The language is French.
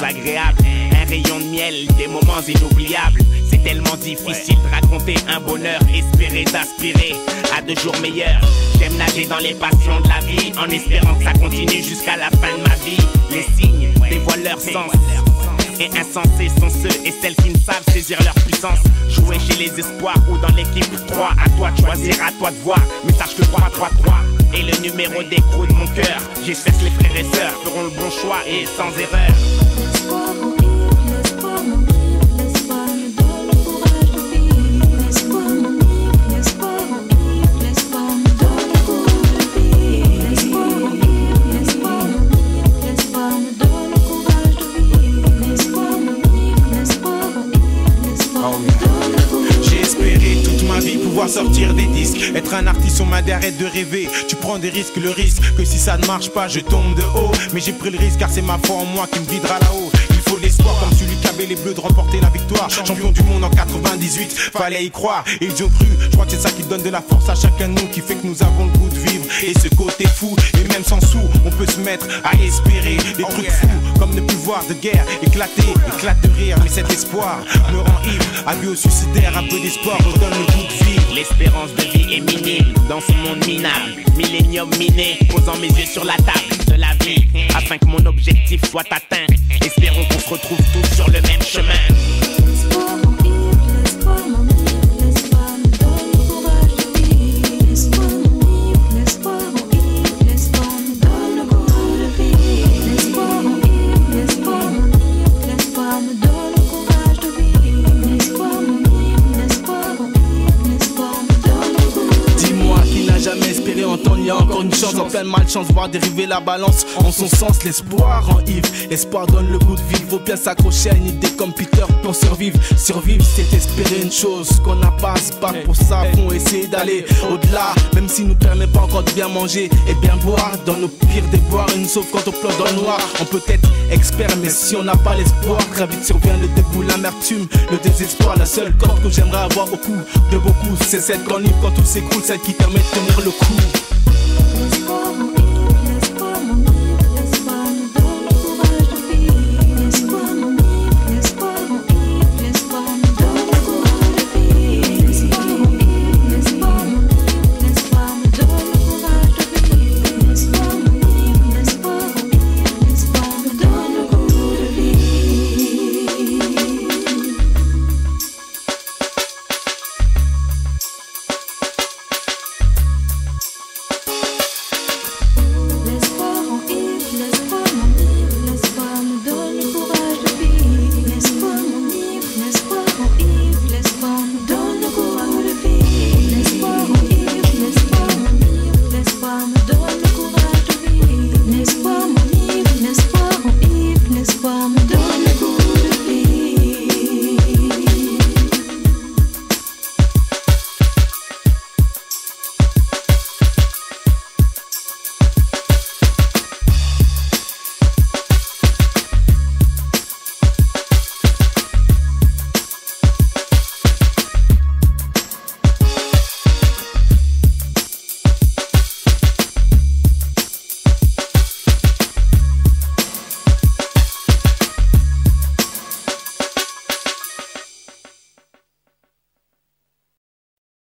moments. Un rayon de miel, des moments inoubliables. C'est tellement difficile de raconter un bonheur, espérer d'aspirer à de jours meilleurs. J'aime nager dans les passions de la vie, en espérant que ça continue jusqu'à la fin de ma vie. Les signes dévoilent leur sens. Et insensés sont ceux et celles qui ne savent saisir leur puissance. Jouer chez les espoirs ou dans l'équipe 3. À toi de choisir, à toi de voir. Mais sache que 3, 3, 3 et le numéro d'écrou de mon cœur. J'espère que les frères et sœurs feront le bon choix et sans erreur. J'ai espéré toute ma vie pouvoir sortir des disques. Être un artiste, on m'a dit arrête de rêver. Tu prends des risques, le risque que si ça ne marche pas, je tombe de haut. Mais j'ai pris le risque car c'est ma foi en moi qui me guidera là-haut. Il faut l'espoir comme celui qui avait les bleus de remporter la victoire. Champion du monde en 98, fallait y croire. Et ils cru, je crois que c'est ça qui donne de la force à chacun de nous, qui fait que nous avons le goût de vivre. Et ce côté fou, et même sans sous, peut se mettre à espérer des trucs fous, comme ne plus voir de guerre éclater, éclate de rire. Mais cet espoir me rend ivre, avis au suicidaire, un peu d'espoir redonne le goût de vivre. L'espérance de vie est minime dans ce monde minable. Millénium miné, posant mes yeux sur la table de la vie, afin que mon objectif soit atteint. Espérons qu'on se retrouve tous sur le même chemin. Il y a encore une chance en pleine malchance, voir dériver la balance en son sens. L'espoir en Yves, l'espoir donne le goût de vivre. Faut bien s'accrocher à une idée comme Peter pour survivre. Survivre, c'est espérer une chose qu'on n'a pas, se battre pour ça. Faut essayer d'aller au-delà, même si nous permet pas encore de bien manger et bien boire. Dans nos pires déboires, une sauve quand on plonge dans le noir. On peut être expert, mais si on n'a pas l'espoir, très vite survient le dégoût, l'amertume, le désespoir. La seule corde que j'aimerais avoir au cou de beaucoup, c'est celle qu'on livre quand tout s'écroule, celle qui permet de tenir le coup. L'espoir en